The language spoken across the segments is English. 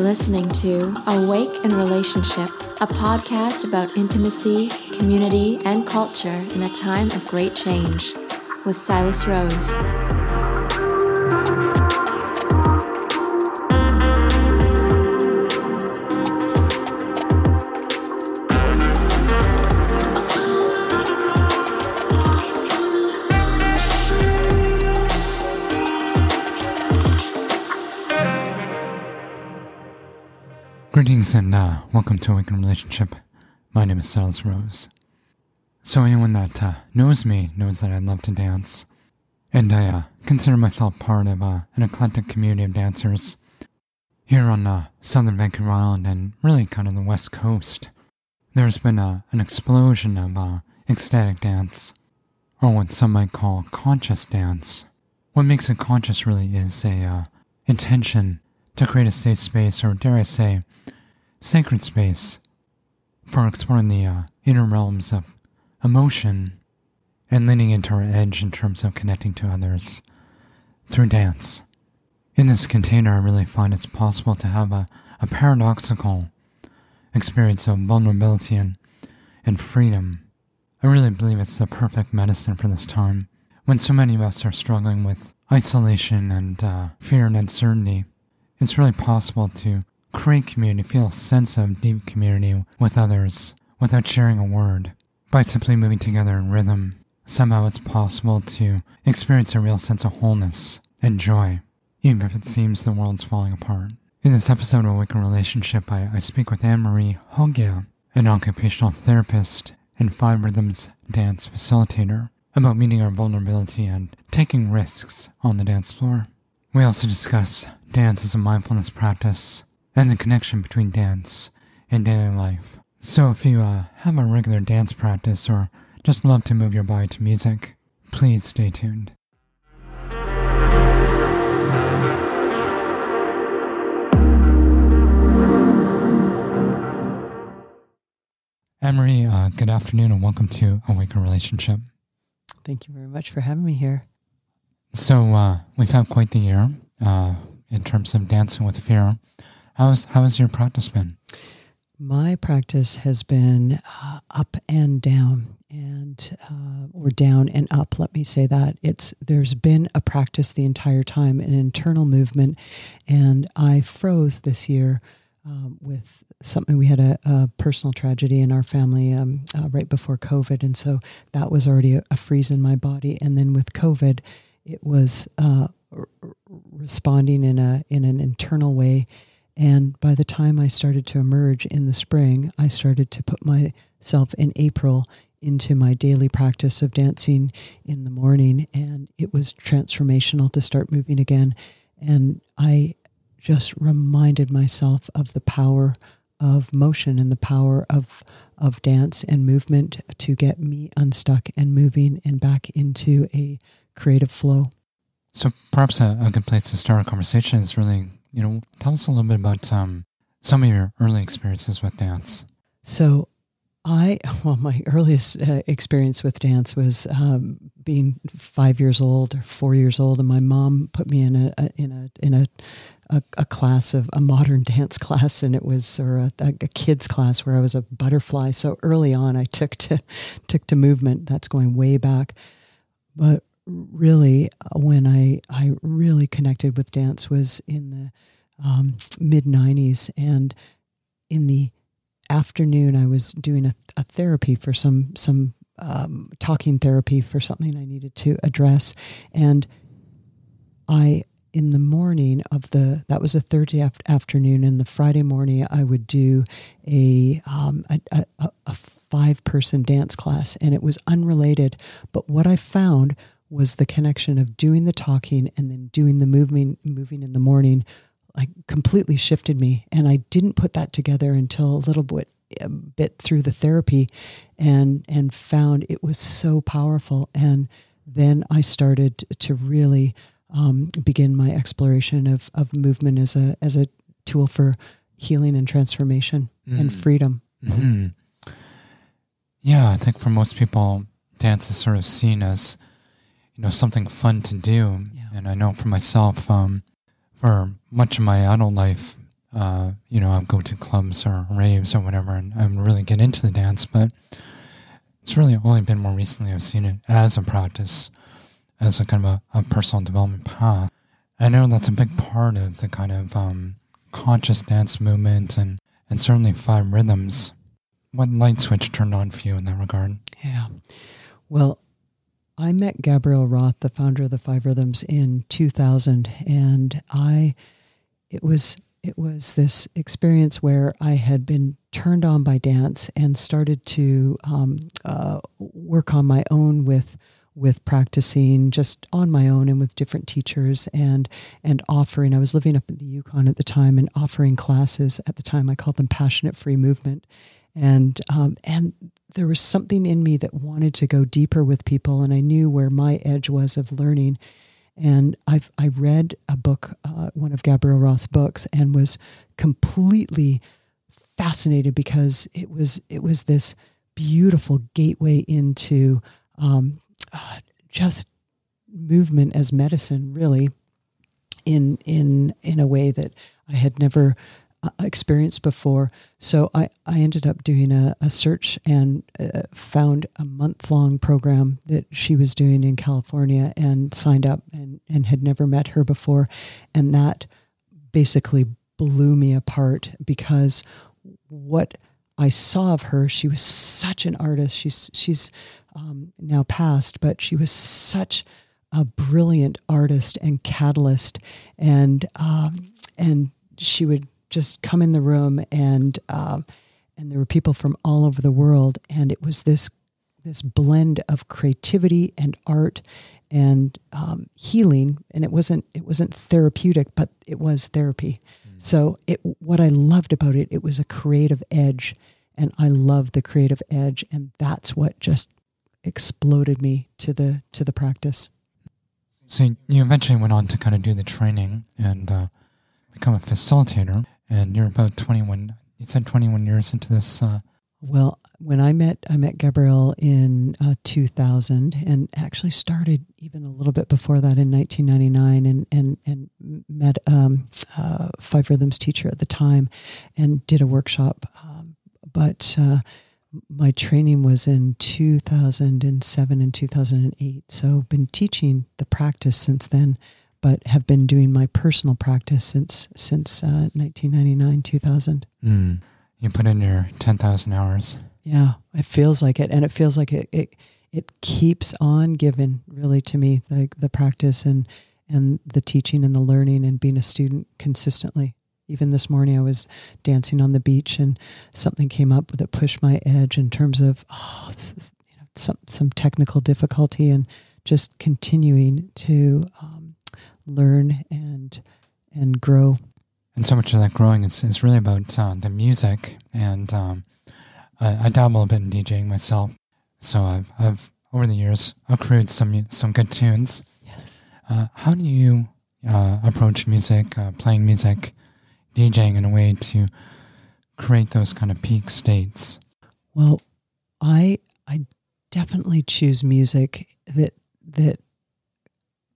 listening to Awake in Relationship, a podcast about intimacy, community, and culture in a time of great change, with Silas Rose. Greetings and uh, welcome to Awake in Relationship. My name is Silas Rose. So, anyone that uh, knows me knows that I love to dance, and I uh, consider myself part of uh, an eclectic community of dancers here on uh, southern Vancouver Island and really kind of the west coast. There's been uh, an explosion of ecstatic dance, or what some might call conscious dance. What makes it conscious really is a intention to create a safe space, or dare I say, sacred space for exploring the uh, inner realms of emotion and leaning into our edge in terms of connecting to others through dance. In this container, I really find it's possible to have a, a paradoxical experience of vulnerability and, and freedom. I really believe it's the perfect medicine for this time when so many of us are struggling with isolation and uh, fear and uncertainty. It's really possible to create community, feel a sense of deep community with others without sharing a word. By simply moving together in rhythm, somehow it's possible to experience a real sense of wholeness and joy, even if it seems the world's falling apart. In this episode of Awake in Relationship, I, I speak with Anne Marie Hogya, an occupational therapist and Five Rhythms dance facilitator, about meeting our vulnerability and taking risks on the dance floor. We also discuss dance as a mindfulness practice and the connection between dance and daily life. So if you uh, have a regular dance practice or just love to move your body to music, please stay tuned. Anne-Marie, uh, good afternoon and welcome to Awake in Relationship. Thank you very much for having me here. So uh, we've had quite the year uh, in terms of dancing with fear. How's how has your practice been? My practice has been uh, up and down, and uh, or down and up. Let me say that it's there's been a practice the entire time, an internal movement, and I froze this year um, with something. We had a, a, personal tragedy in our family um, uh, right before COVID, and so that was already a, a, freeze in my body. And then with COVID, it was uh, r- responding in a in an internal way and by the time I started to emerge in the spring, I started to put myself in April into my daily practice of dancing in the morning. And it was transformational to start moving again. And I just reminded myself of the power of motion and the power of of dance and movement to get me unstuck and moving and back into a creative flow. So perhaps a, a good place to start a conversation is really you know, tell us a little bit about um, some of your early experiences with dance. So, I well, my earliest uh, experience with dance was um, being five years old or four years old, and my mom put me in a, a in a in a, a, a class of a modern dance class, and it was or a, a, kids class where I was a butterfly. So early on, I took to took to movement. That's going way back, but really uh, when I I really connected with dance was in the um, mid '90s, and in the afternoon I was doing a, a therapy for some some um, talking therapy for something I needed to address, and I in the morning of the that was a Thursday afternoon. And the Friday morning I would do a um, a, a, a five person dance class. And it was unrelated. But what I found was the connection of doing the talking and then doing the moving moving in the morning like completely shifted me and i didn't put that together until a little bit a bit through the therapy and and found it was so powerful and then i started to really um, begin my exploration of of movement as a as a tool for healing and transformation mm. and freedom mm-hmm. yeah i think for most people dance is sort of seen as you know something fun to do. Yeah. And I know for myself, um, for much of my adult life, uh, you know, I'll go to clubs or raves or whatever and, and really get into the dance. But it's really only been more recently I've seen it as a practice, as a kind of a, a personal development path. I know that's a big part of the kind of um, conscious dance movement and, and certainly five rhythms. What light switch turned on for you in that regard? Yeah. Well, I met Gabrielle Roth, the founder of the Five Rhythms, in 2000, and I, it was it was this experience where I had been turned on by dance and started to um, uh, work on my own with with practicing just on my own and with different teachers and and offering. I was living up in the Yukon at the time and offering classes at the time. I called them passionate free movement, and um, and there was something in me that wanted to go deeper with people, and I knew where my edge was of learning. And I've I read a book, uh, one of Gabrielle Roth's books, and was completely fascinated because it was it was this beautiful gateway into um, uh, just movement as medicine, really, in in in a way that I had never experienced before. So I, I ended up doing a, a search and uh, found a month long program that she was doing in California and signed up and, and had never met her before. And that basically blew me apart because what I saw of her, she was such an artist. She's, she's um, now passed, but she was such a brilliant artist and catalyst, and um, and she would just come in the room, and um, and there were people from all over the world, and it was this this blend of creativity and art and um, healing, and it wasn't it wasn't therapeutic, but it was therapy. Mm. So it what I loved about it, it was a creative edge, and I love the creative edge, and that's what just exploded me to the to the practice. So you eventually went on to kind of do the training and uh, become a facilitator, and you're about twenty one. You said twenty one years into this. Uh, well, when I met I met Gabrielle in uh, 2000, and actually started even a little bit before that in 1999, and and and met um, uh, Five Rhythms teacher at the time, and did a workshop. Um, but uh, my training was in 2007 and 2008. So been teaching the practice since then, but have been doing my personal practice since since uh, 1999 2000. Mm. You put in your 10,000 hours. Yeah, it feels like it, and it feels like it it it keeps on giving really to me the the practice and and the teaching and the learning and being a student consistently. Even this morning, I was dancing on the beach, and something came up that pushed my edge in terms of oh, is, you know, some some technical difficulty, and just continuing to um, learn and and grow. And so much of that growing is, is really about uh, the music, and um, I, I dabble a bit in DJing myself. So I've, I've over the years accrued some some good tunes. Yes. Uh, how do you uh, approach music, uh, playing music, DJing in a way to create those kind of peak states? Well, I I definitely choose music that that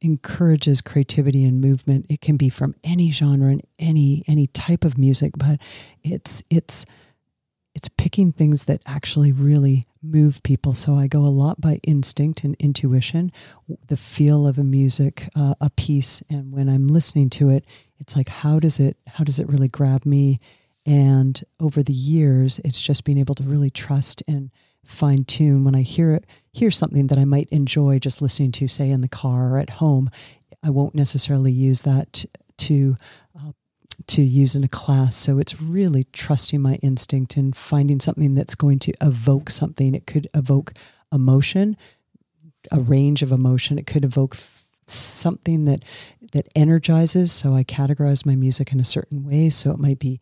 encourages creativity and movement. It can be from any genre and any any type of music, but it's it's it's picking things that actually really move people. So I go a lot by instinct and intuition, the feel of a music, uh, a piece, and when I'm listening to it, it's like how does it how does it really grab me? And over the years, it's just being able to really trust and fine tune when I hear it, hear something that I might enjoy just listening to, say in the car or at home. I won't necessarily use that to uh, to use in a class. So it's really trusting my instinct and finding something that's going to evoke something. It could evoke emotion, a range of emotion. It could evoke something that that energizes. So I categorize my music in a certain way. So it might be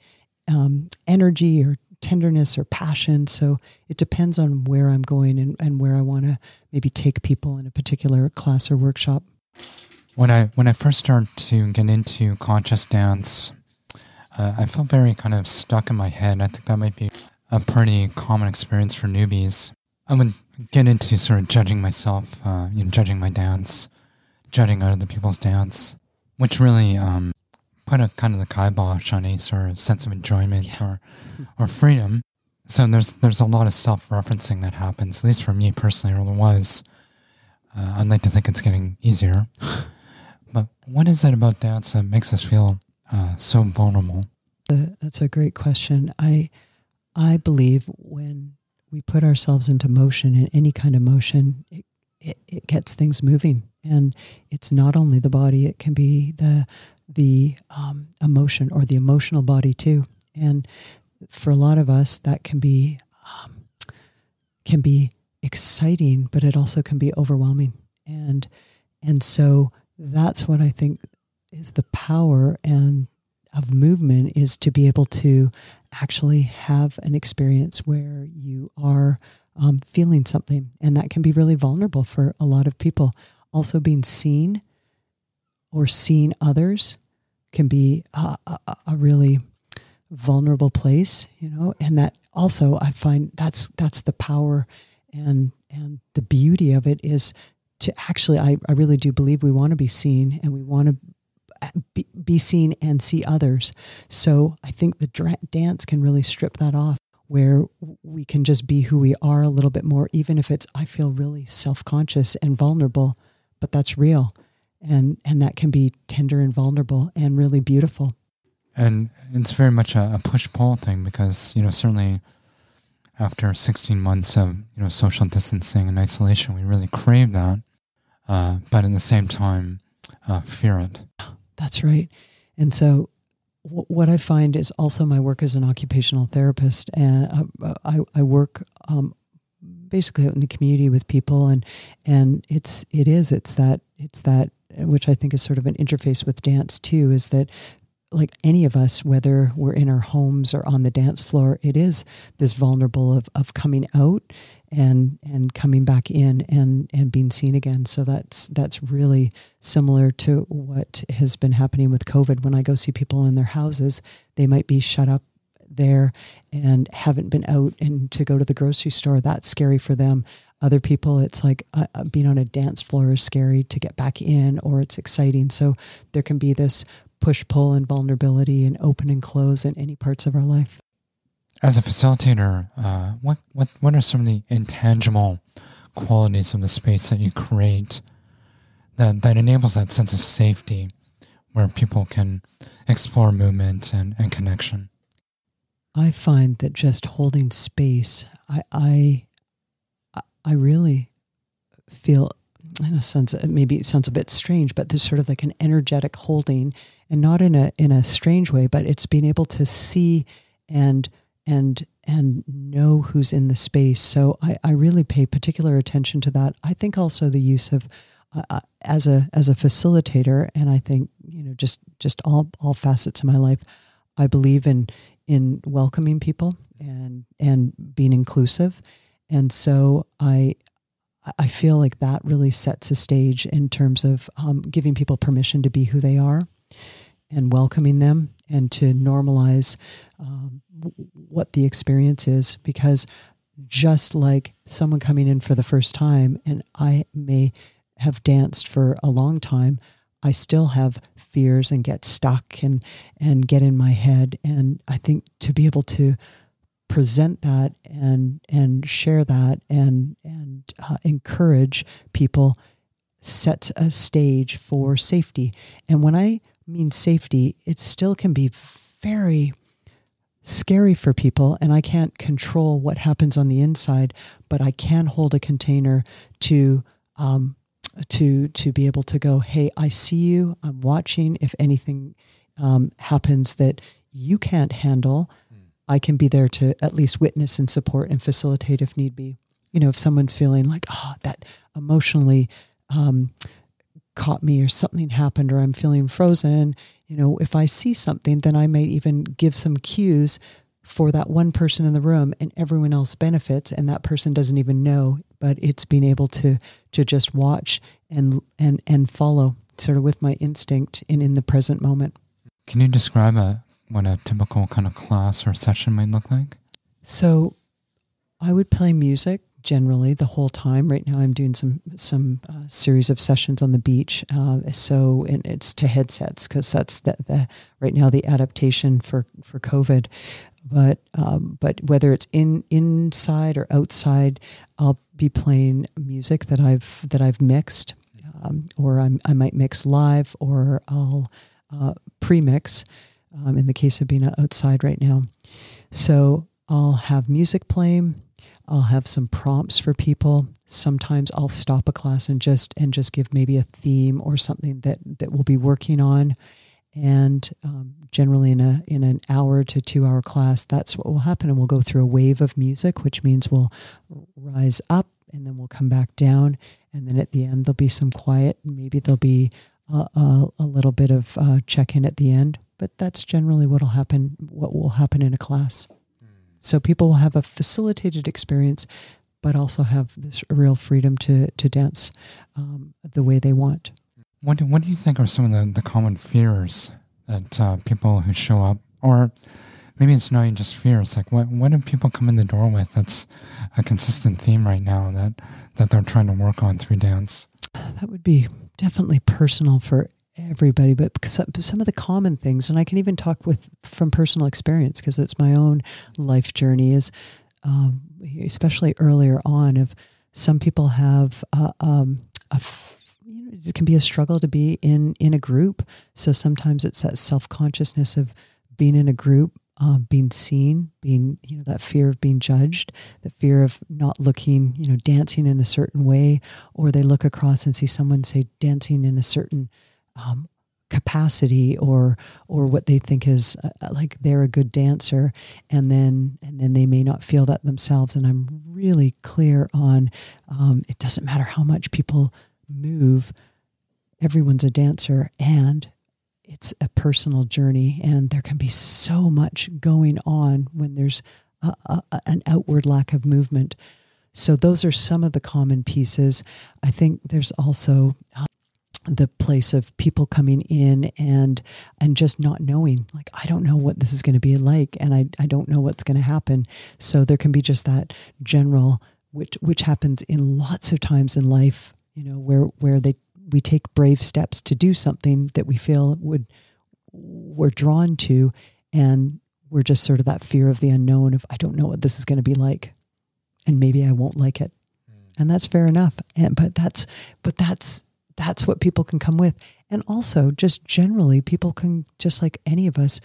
um, energy or tenderness or passion. So it depends on where I'm going and, and where I want to maybe take people in a particular class or workshop. When I when I first started to get into conscious dance, uh, I felt very kind of stuck in my head. I think that might be a pretty common experience for newbies. I would get into sort of judging myself, uh, you know, judging my dance, judging other people's dance, which really um, put a kind of the kibosh on any sort of sense of enjoyment yeah. or or freedom. So there's there's a lot of self referencing that happens, at least for me personally, or there was. Uh, I'd like to think it's getting easier. but what is it about dance that makes us feel uh, so vulnerable? that's a great question. I I believe when we put ourselves into motion in any kind of motion, it, it, it gets things moving. And it's not only the body; it can be the the um, emotion or the emotional body too. And for a lot of us, that can be um, can be exciting, but it also can be overwhelming. And and so that's what I think is the power and of movement is to be able to actually have an experience where you are um, feeling something, and that can be really vulnerable for a lot of people. Also, being seen or seeing others can be a, a, a really vulnerable place, you know, and that also I find that's that's the power and and the beauty of it is to actually I, I really do believe we want to be seen and we want to be, be seen and see others. So I think the dance can really strip that off where we can just be who we are a little bit more, even if it's, I feel really self conscious and vulnerable, but that's real. And, and that can be tender and vulnerable and really beautiful. And it's very much a, a push pull thing because, you know, certainly after 16 months of, you know, social distancing and isolation, we really crave that. Uh, but at the same time, uh, fear it. That's right. And so, what I find is also my work as an occupational therapist, and uh, I, I work um, basically out in the community with people, and and it's it is it's that it's that which I think is sort of an interface with dance too, is that like any of us, whether we're in our homes or on the dance floor, it is this vulnerable of, of coming out and and coming back in and and being seen again. So that's that's really similar to what has been happening with COVID. When I go see people in their houses, they might be shut up there and haven't been out and to go to the grocery store. That's scary for them. Other people, it's like uh, uh being on a dance floor is scary to get back in, or it's exciting. So there can be this push pull and vulnerability and open and close in any parts of our life. As a facilitator, uh, what, what, what are some of the intangible qualities of the space that you create that, that enables that sense of safety where people can explore movement and, and connection? I find that just holding space, I, I, I really feel in a sense, maybe it sounds a bit strange, but there's sort of like an energetic holding, and not in a in a strange way, but it's being able to see and and and know who's in the space. So I, I really pay particular attention to that. I think also the use of uh, uh as a as a facilitator, and I think you know just just all all facets of my life. I believe in in welcoming people and and being inclusive, and so I I feel like that really sets a stage in terms of um, giving people permission to be who they are and welcoming them and to normalize um, what the experience is. Because just like someone coming in for the first time, and I may have danced for a long time, I still have fears and get stuck and and get in my head. And I think to be able to present that and and share that and and uh, encourage people sets a stage for safety. And when I mean safety, it still can be very scary for people and I can't control what happens on the inside, but I can hold a container to um, to to be able to go, hey, I see you. I'm watching. If anything um, happens that you can't handle, I can be there to at least witness and support and facilitate if need be. You know, if someone's feeling like, oh, that emotionally um, caught me or something happened or I'm feeling frozen, you know, if I see something, then I may even give some cues for that one person in the room and everyone else benefits and that person doesn't even know, but it's being able to to just watch and and and follow sort of with my instinct and in the present moment. Can you describe a what a typical kind of class or session might look like? So I would play music, generally the whole time. Right now, I'm doing some some uh, series of sessions on the beach. Uh, so and it's to headsets because that's the, the right now the adaptation for for COVID. But um, but whether it's in inside or outside, I'll be playing music that I've that I've mixed, um, or I'm, I might mix live, or I'll uh, pre-mix. Um, in the case of being outside right now, so I'll have music playing I'll have some prompts for people. Sometimes I'll stop a class and just and just give maybe a theme or something that that we'll be working on. And um, generally, in a in an hour to two hour class, that's what will happen, and we'll go through a wave of music, which means we'll rise up and then we'll come back down, and then at the end there'll be some quiet, and maybe there'll be a, a, a little bit of uh, check in at the end. But that's generally what'll happen. What will happen in a class. So people will have a facilitated experience, but also have this real freedom to to dance um, the way they want. What do, what do you think are some of the, the common fears that uh, people who show up, or maybe it's not even just fears, like what, what do people come in the door with that's a consistent theme right now that, that they're trying to work on through dance? That would be definitely personal for everybody, but some of the common things, and I can even talk with from personal experience because it's my own life journey. Is um, especially earlier on, of some people have uh, um, a you know, it can be a struggle to be in in a group. So sometimes it's that self consciousness of being in a group, uh, being seen, being you know that fear of being judged, the fear of not looking, you know, dancing in a certain way, or they look across and see someone say dancing in a certain um, capacity or or what they think is uh, uh, like they're a good dancer and then and then they may not feel that themselves. And i'm really clear on um, it doesn't matter how much people move everyone's a dancer and it's a personal journey and there can be so much going on when there's a, a, an outward lack of movement. So those are some of the common pieces. I think there's also the place of people coming in and and just not knowing like i don't know what this is going to be like and i, I don't know what's going to happen so there can be just that general which which happens in lots of times in life you know where where they we take brave steps to do something that we feel would we're drawn to and we're just sort of that fear of the unknown of i don't know what this is going to be like and maybe i won't like it mm. and that's fair enough and but that's but that's that's what people can come with. And also, just generally, people can, just like any of us,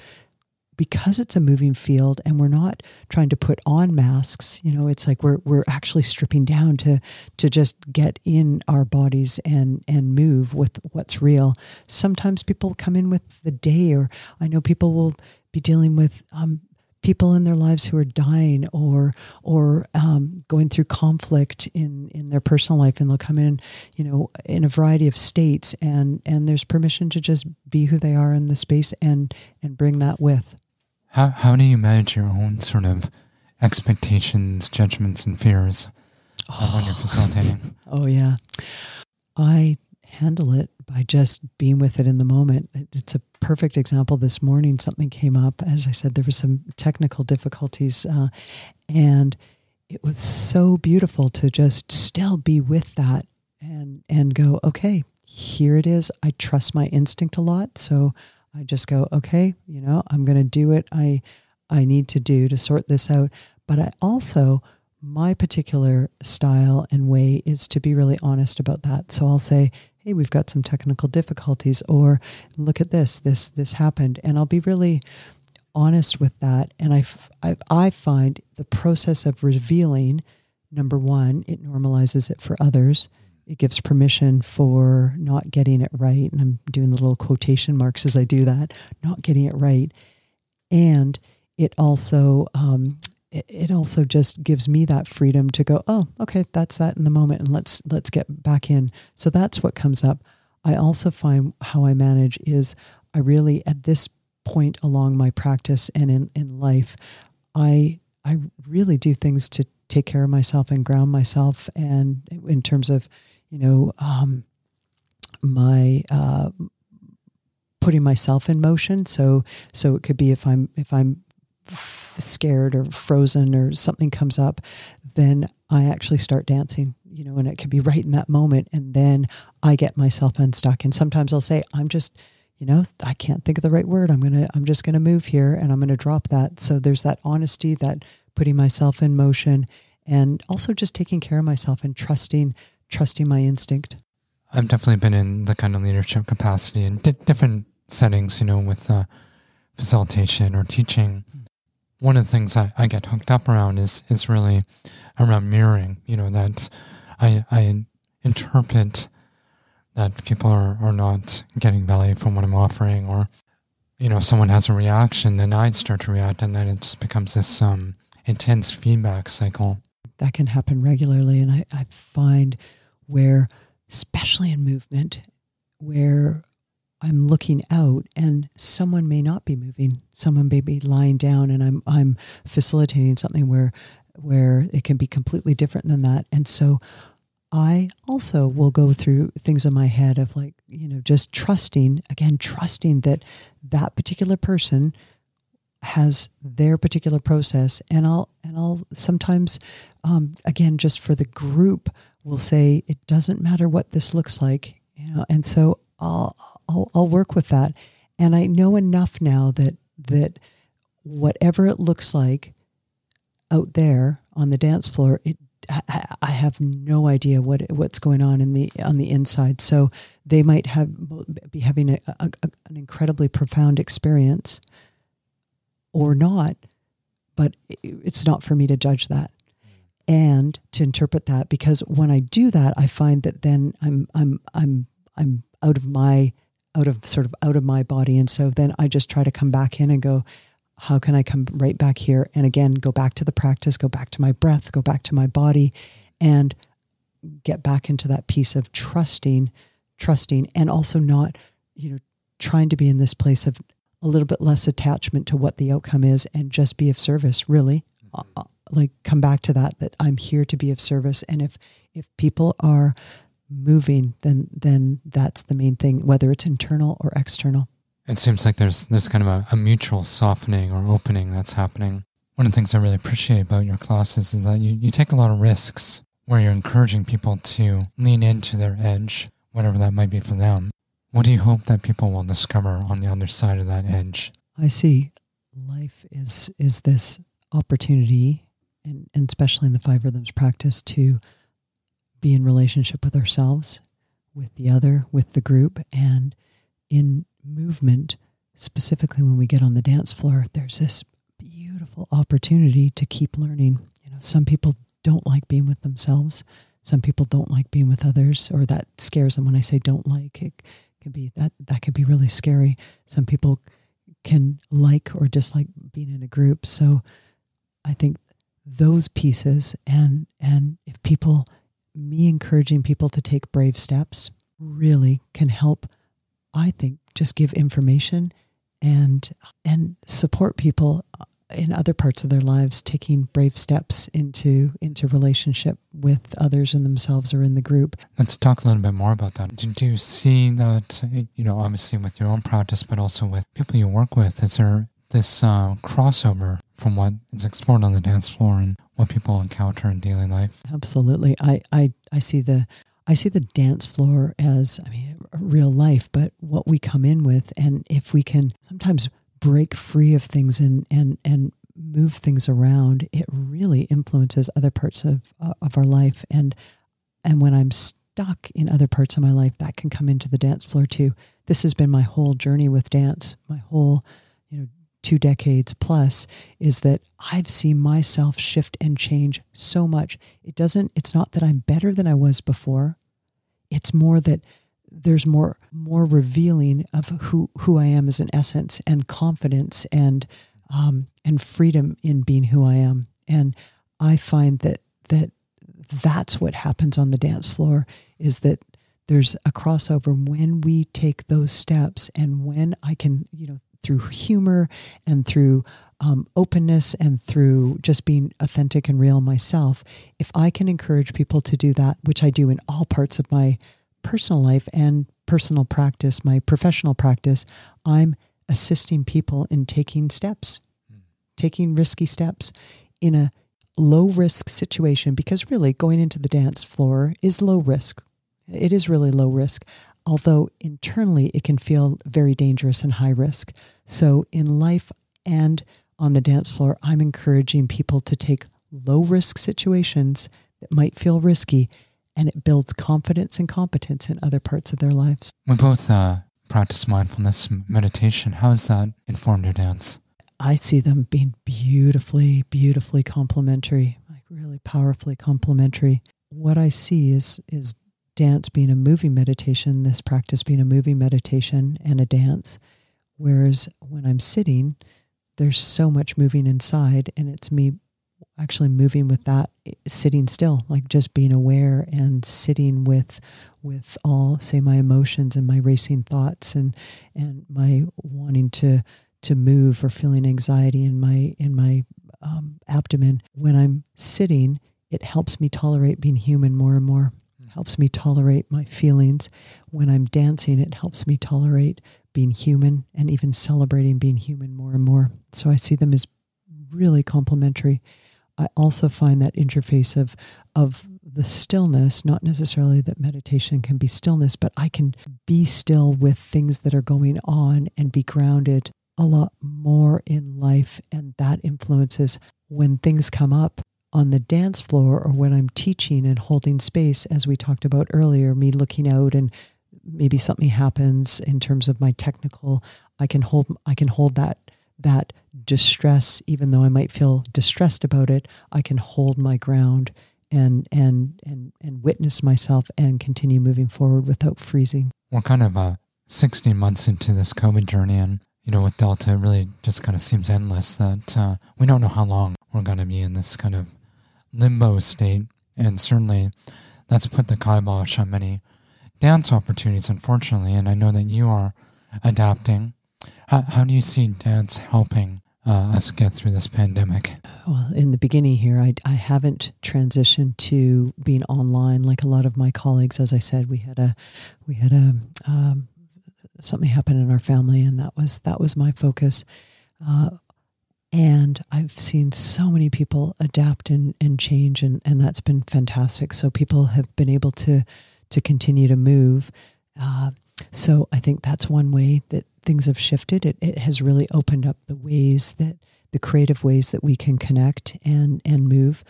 because it's a moving field and we're not trying to put on masks, you know, it's like we're we're actually stripping down to to just get in our bodies and and move with what's real. Sometimes people come in with the day, or I know people will be dealing with um, people in their lives who are dying or or um, going through conflict in in their personal life, and they'll come in, you know, in a variety of states, and and there's permission to just be who they are in the space and and bring that with. How how do you manage your own sort of expectations, judgments, and fears oh. when you're facilitating? Oh yeah, I handle it by just being with it in the moment. It's a perfect example. This morning, something came up. As I said, there were some technical difficulties, uh, and it was so beautiful to just still be with that and and go, okay, here it is. I trust my instinct a lot, so I just go, okay, you know, I'm going to do it. I I need to do to sort this out. But I also my particular style and way is to be really honest about that. So I'll say, hey, we've got some technical difficulties, or look at this, this, this happened. And I'll be really honest with that. And I, I, I find the process of revealing, number one, it normalizes it for others. It gives permission for not getting it right. And I'm doing the little quotation marks as I do that, not getting it right. And it also um, it also just gives me that freedom to go oh okay that's that in the moment and let's let's get back in. So that's what comes up. I also find how i manage is i really at this point along my practice and in, in life i i really do things to take care of myself and ground myself and in terms of you know um, my uh, putting myself in motion. So so it could be if i'm if i'm scared or frozen or something comes up, then I actually start dancing, you know, and it could be right in that moment. And then I get myself unstuck. And sometimes I'll say, I'm just, you know, I can't think of the right word. I'm going to, I'm just going to move here and I'm going to drop that. So there's that honesty, that putting myself in motion and also just taking care of myself and trusting, trusting my instinct. I've definitely been in the kind of leadership capacity in di- different settings, you know, with uh, facilitation or teaching. One of the things I, I get hooked up around is is really around mirroring. You know that I I interpret that people are, are not getting value from what I'm offering, or you know, someone has a reaction, then I'd start to react, and then it just becomes this um, intense feedback cycle. That can happen regularly, and I, I find where, especially in movement, where I'm looking out and someone may not be moving. Someone may be lying down and I'm I'm facilitating something where where it can be completely different than that. And so I also will go through things in my head of like, you know, just trusting, again, trusting that that particular person has their particular process. And I'll, and I'll sometimes, um, again, just for the group, will say, it doesn't matter what this looks like, you know, and so I'll, I'll, I'll work with that. And I know enough now that, that whatever it looks like out there on the dance floor, it I have no idea what what's going on in the on the inside. So they might have be having a, a, an incredibly profound experience, or not. But it's not for me to judge that and to interpret that because when I do that, I find that then I'm I'm I'm I'm out of my out of sort of out of my body, and so then I just try to come back in and go how can I come right back here and again go back to the practice, go back to my breath, go back to my body, and get back into that piece of trusting, trusting, and also not, you know, trying to be in this place of a little bit less attachment to what the outcome is and just be of service, really. Mm-hmm. Uh, like come back to that that I'm here to be of service and if if people are moving then then that's the main thing whether it's internal or external. It seems like there's there's kind of a, a, mutual softening or opening that's happening. One of the things I really appreciate about your classes is that you, you take a lot of risks where you're encouraging people to lean into their edge, whatever that might be for them. What do you hope that people will discover on the other side of that edge? I see life is is this opportunity and, and especially in the five rhythms practice to be in relationship with ourselves, with the other, with the group, and in movement, specifically when we get on the dance floor, there's this beautiful opportunity to keep learning. You know, some people don't like being with themselves. Some people don't like being with others, or that scares them when I say don't like. It can be that that can be really scary. Some people can like or dislike being in a group. So I think those pieces and and if people me encouraging people to take brave steps really can help I think just give information and and support people in other parts of their lives taking brave steps into into relationship with others and themselves or in the group. Let's talk a little bit more about that. Do you see that you know obviously with your own practice, but also with people you work with? Is there this uh, crossover from what is explored on the dance floor and what people encounter in daily life? Absolutely, I I I see the I see the dance floor as, I mean, real life, but what we come in with, and if we can sometimes break free of things and and and move things around, it really influences other parts of uh, of our life. And and when I'm stuck in other parts of my life, that can come into the dance floor too. This has been my whole journey with dance, my whole, two decades plus is that I've seen myself shift and change so much. It doesn't, it's not that I'm better than I was before. It's more that there's more more revealing of who who I am as an essence and confidence and um, and freedom in being who I am. And I find that that that's what happens on the dance floor is that there's a crossover when we take those steps and when I can, you know, through humor and through um, openness and through just being authentic and real myself, if I can encourage people to do that, which I do in all parts of my personal life and personal practice, my professional practice, I'm assisting people in taking steps taking risky steps in a low risk situation because really going into the dance floor is low risk. It is really low risk, although internally it can feel very dangerous and high risk. So in life and on the dance floor, I'm encouraging people to take low risk situations that might feel risky and it builds confidence and competence in other parts of their lives. We both uh, practice mindfulness meditation. How has that informed your dance? I see them being beautifully, beautifully complementary, like really powerfully complementary. What I see is is dance being a moving meditation, this practice being a moving meditation and a dance. Whereas when I'm sitting, there's so much moving inside, and it's me actually moving with that sitting still like just being aware and sitting with with all say my emotions and my racing thoughts and and my wanting to to move or feeling anxiety in my in my um, abdomen when i'm sitting it helps me tolerate being human more and more. Helps me tolerate my feelings. When i'm dancing it helps me tolerate being human and even celebrating being human more and more. So i see them as really complementary. I also find that interface of of the stillness, not necessarily that meditation can be stillness, but I can be still with things that are going on and be grounded a lot more in life. And that influences when things come up on the dance floor or when I'm teaching and holding space, as we talked about earlier, me looking out and maybe something happens in terms of my technical, I can hold I can hold that that distress, even though I might feel distressed about it, I can hold my ground and and and and witness myself and continue moving forward without freezing. We're kind of uh, 16 months into this COVID journey, and you know, with Delta, it really just kind of seems endless. That uh, we don't know how long we're going to be in this kind of limbo state, and certainly that's put the kibosh on many dance opportunities, unfortunately. And I know that you are adapting. How, how do you see dance helping uh, us get through this pandemic? Well, in the beginning here, I, I haven't transitioned to being online like a lot of my colleagues. As I said, we had a we had a um, something happen in our family, and that was that was my focus. Uh, and I've seen so many people adapt and, and change, and, and that's been fantastic. So people have been able to to continue to move. Uh, so I think that's one way that things have shifted. It, it has really opened up the ways that the creative ways that we can connect and and move,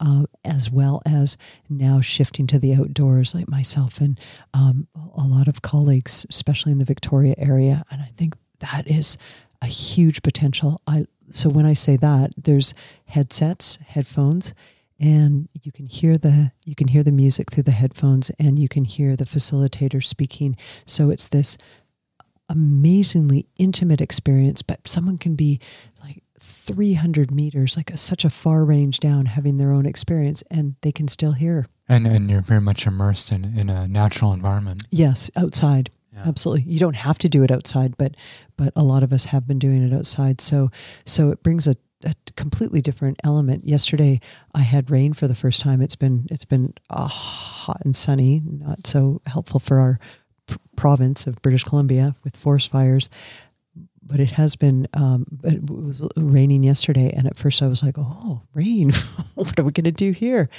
uh, as well as now shifting to the outdoors, like myself and um, a lot of colleagues, especially in the Victoria area. And I think that is a huge potential. I so when I say that, there's headsets, headphones, and you can hear the you can hear the music through the headphones and you can hear the facilitator speaking. So it's this amazingly intimate experience but someone can be like 300 meters like a, such a far range down having their own experience and they can still hear. And and you're very much immersed in in a natural environment. Yes outside yeah. absolutely you don't have to do it outside but but a lot of us have been doing it outside so so it brings a a completely different element. Yesterday, I had rain for the first time. It's been it's been uh, hot and sunny, not so helpful for our pr- province of British Columbia with forest fires. But it has been. Um, it was raining yesterday, and at first I was like, "Oh, rain! what are we going to do here?"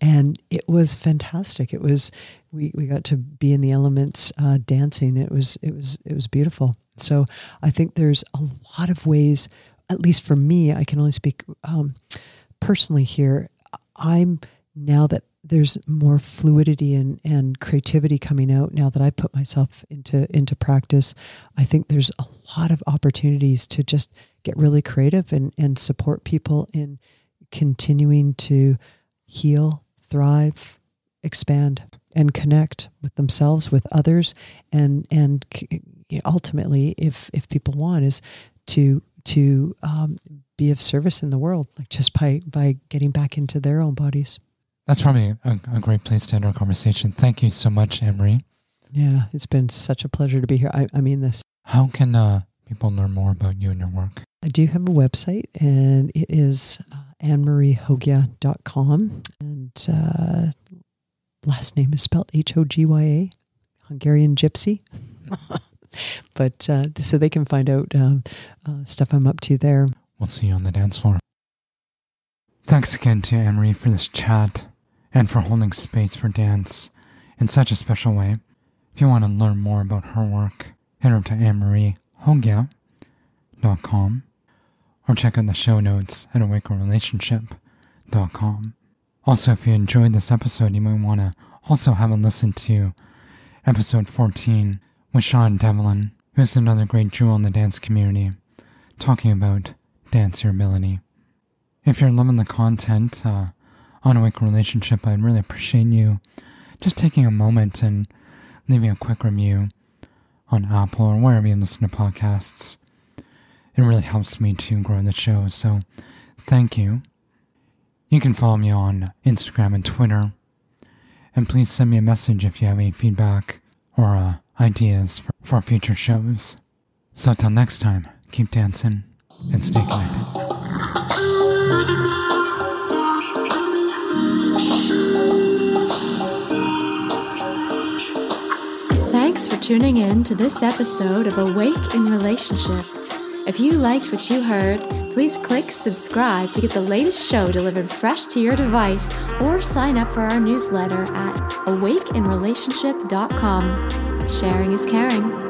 And it was fantastic. It was we we got to be in the elements, uh, dancing. It was it was it was beautiful. So I think there's a lot of ways at least for me, I can only speak um, personally here. I'm now that there's more fluidity and, and creativity coming out now that I put myself into into practice. I think there's a lot of opportunities to just get really creative and, and support people in continuing to heal, thrive, expand, and connect with themselves, with others, and and ultimately, if if people want, is to to um, be of service in the world, like just by by getting back into their own bodies. That's probably a, a great place to end our conversation. Thank you so much, Anne-Marie. Yeah, it's been such a pleasure to be here. I, I mean this. How can uh, people learn more about you and your work? I do have a website, and it is uh, annemariehogya.com. And uh, last name is spelled H O G Y A, Hungarian Gypsy. but uh, so they can find out um, uh, stuff I'm up to there. we'll see you on the dance floor. Thanks again to Anne Marie for this chat and for holding space for dance in such a special way. If you want to learn more about her work, head over to AnneMarieHogya.com or check out the show notes at awakeinrelationship.com. Also, if you enjoyed this episode, you might want to also have a listen to episode 14 with Sean Devlin, who's another great jewel in the dance community, talking about dance your ability. If you're loving the content uh, on Awake Relationship, I'd really appreciate you just taking a moment and leaving a quick review on Apple or wherever you listen to podcasts. It really helps me to grow the show, so thank you. You can follow me on Instagram and Twitter. And please send me a message if you have any feedback or uh, ideas for, for future shows. So until next time, keep dancing and stay connected. Thanks for tuning in to this episode of Awake in Relationship. If you liked what you heard, please click subscribe to get the latest show delivered fresh to your device or sign up for our newsletter at awakeinrelationship.com. Sharing is caring.